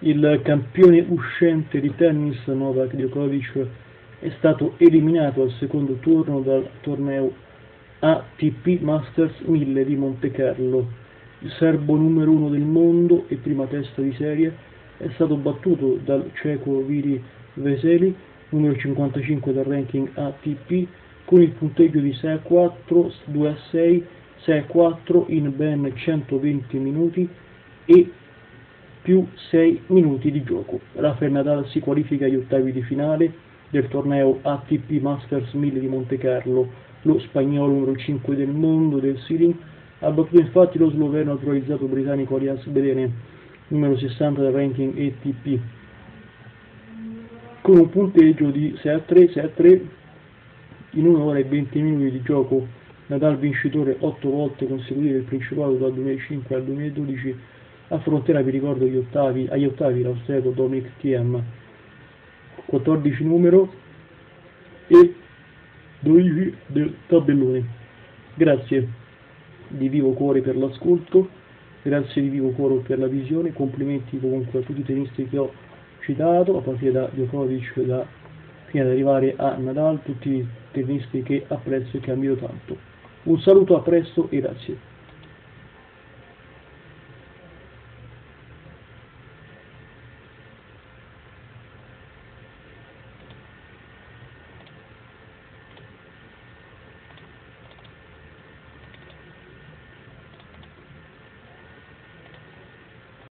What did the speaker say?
il campione uscente di tennis Novak Djokovic è stato eliminato al secondo turno dal torneo ATP Masters 1000 di Monte Carlo. Il serbo numero uno del mondo e prima testa di serie è stato battuto dal ceco Viri Veseli, numero 55 del ranking ATP, con il punteggio di 6 a 4, 2 a 6, 6 a 4 in ben 120 minuti e più 6 minuti di gioco. Rafael Nadal si qualifica agli ottavi di finale del torneo ATP Masters 1000 di Monte Carlo. Lo spagnolo numero 5 del mondo del seeding ha battuto infatti lo sloveno naturalizzato britannico Arias Bedene, numero 60 del ranking ATP, con un punteggio di 6 a 3, 6 a 3 in 1 ora e 20 minuti di gioco. Nadal vincitore 8 volte consecutive del Principato dal 2005 al 2012 affronterà, vi ricordo, gli ottavi, agli ottavi l'austriaco Dominic Thiem, 14 numero e 12 del tabellone. Grazie di vivo cuore per l'ascolto, grazie di vivo cuore per la visione, complimenti comunque a tutti i tennisti che ho citato, a partire da Djokovic da, fino ad arrivare a Nadal, tutti i tennisti che apprezzo e che ammiro tanto. Un saluto, a presto e grazie.